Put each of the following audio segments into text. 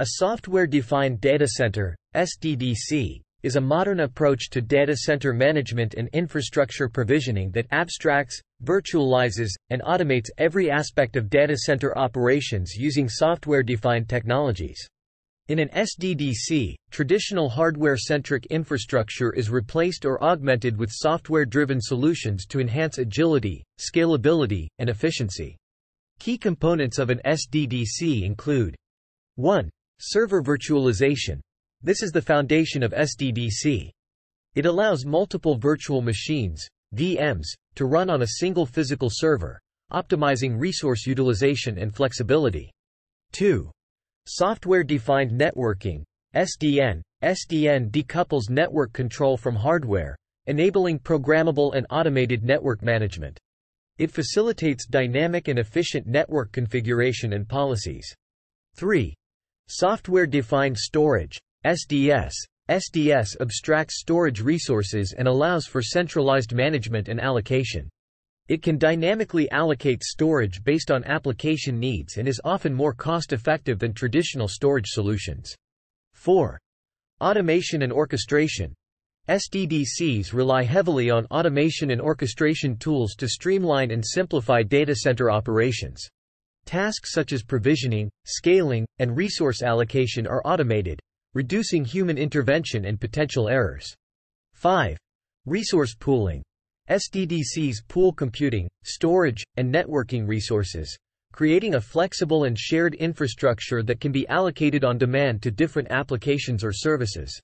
A software-defined data center, SDDC, is a modern approach to data center management and infrastructure provisioning that abstracts, virtualizes, and automates every aspect of data center operations using software-defined technologies. In an SDDC, traditional hardware-centric infrastructure is replaced or augmented with software-driven solutions to enhance agility, scalability, and efficiency. Key components of an SDDC include 1. Server virtualization. This is the foundation of SDDC. It allows multiple virtual machines, VMs, to run on a single physical server, optimizing resource utilization and flexibility. 2. Software-defined networking, SDN. SDN decouples network control from hardware, enabling programmable and automated network management. It facilitates dynamic and efficient network configuration and policies. 3. Software-defined storage, SDS. SDS abstracts storage resources and allows for centralized management and allocation. It can dynamically allocate storage based on application needs and is often more cost-effective than traditional storage solutions. 4. Automation and orchestration. SDDCs rely heavily on automation and orchestration tools to streamline and simplify data center operations. Tasks such as provisioning, scaling, and resource allocation are automated, reducing human intervention and potential errors. 5. Resource pooling. SDDCs pool computing, storage, and networking resources, creating a flexible and shared infrastructure that can be allocated on demand to different applications or services.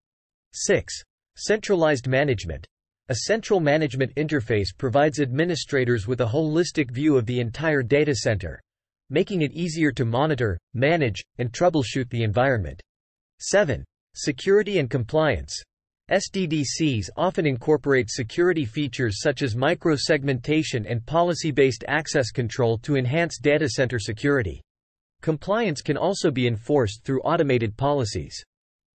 6. Centralized management. A central management interface provides administrators with a holistic view of the entire data center, making it easier to monitor, manage, and troubleshoot the environment. 7. Security and compliance. SDDCs often incorporate security features such as microsegmentation and policy-based access control to enhance data center security. Compliance can also be enforced through automated policies.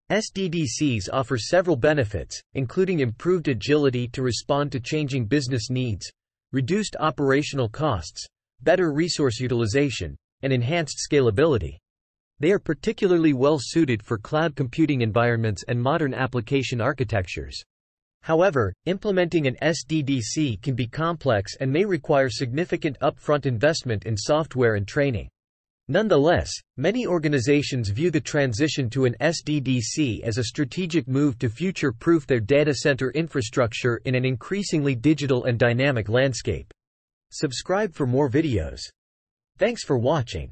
SDDCs offer several benefits, including improved agility to respond to changing business needs, reduced operational costs, better resource utilization, and enhanced scalability. They are particularly well suited for cloud computing environments and modern application architectures. However, implementing an SDDC can be complex and may require significant upfront investment in software and training. Nonetheless, many organizations view the transition to an SDDC as a strategic move to future-proof their data center infrastructure in an increasingly digital and dynamic landscape. Subscribe for more videos. Thanks for watching.